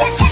Yeah.